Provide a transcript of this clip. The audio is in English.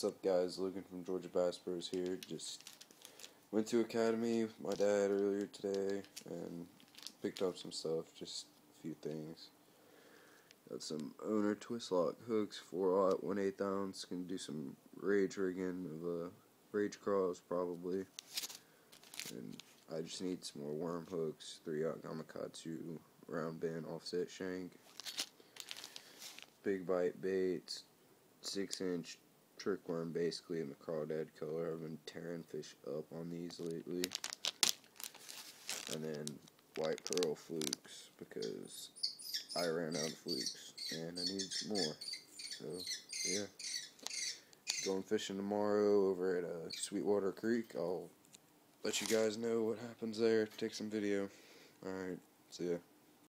What's up, guys? Logan from Georgia Bass Bros here. Just went to Academy with my dad earlier today and picked up some stuff, just a few things. Got some owner twist lock hooks, 4 aught, 1 8 ounce. Gonna do some rage rigging of a rage craws probably. And I just need some more worm hooks, 3 aught Gamakatsu, round bend offset shank, big bite baits, 6 inch trick worm basically in the crawdad color. I've been tearing fish up on these lately. And then white pearl flukes because I ran out of flukes and I need some more. So yeah. Going fishing tomorrow over at uh, Sweetwater Creek. I'll let you guys know what happens there. Take some video. Alright, see ya.